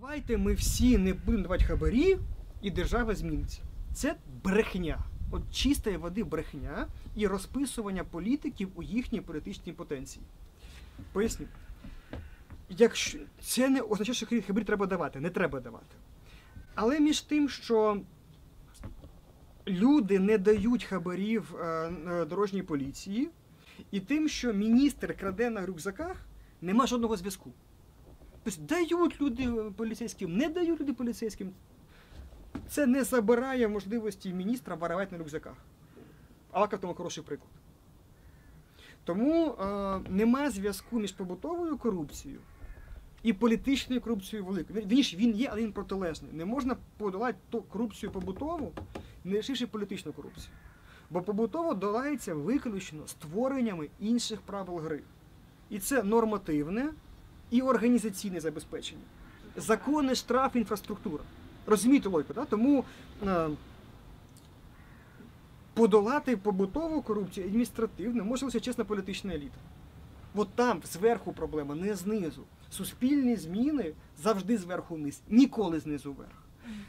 Давайте ми всі не будемо давати хабарі, і держава зміниться. Це брехня. От чистої води брехня і розписування політиків у їхній політичній потенції. Поясню. Якщо це не означає, що хабарі треба давати, не треба давати. Але між тим, що люди не дають хабарів е, дорожній поліції, і тим, що міністр краде на рюкзаках, нема жодного зв'язку. Тобто дають люди поліцейським, не дають люди поліцейським. Це не забирає можливості міністра воровати на рюкзаках. Алка в тому хороший приклад. Тому е, нема зв'язку між побутовою корупцією і політичною корупцією великою. Він, він, є, але він протилежний. Не можна подолати ту корупцію побутову, не рішивши політичну корупцію. Бо побутово долається виключно створеннями інших правил гри. І це нормативне і організаційне забезпечення. Закони, штраф, інфраструктура. Розумієте логіку, да? тому е, подолати побутову корупцію адміністративну може лише чесна політична еліта. От там зверху проблема, не знизу. Суспільні зміни завжди зверху вниз, ніколи знизу вверх.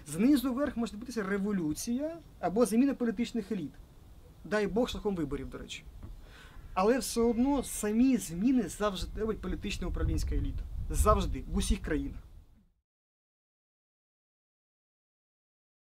Знизу вверх може бути революція або заміна політичних еліт. Дай Бог шляхом виборів, до речі. Але все одно самі зміни завжди робить політична управлінська еліта. Завжди, в усіх країнах.